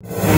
you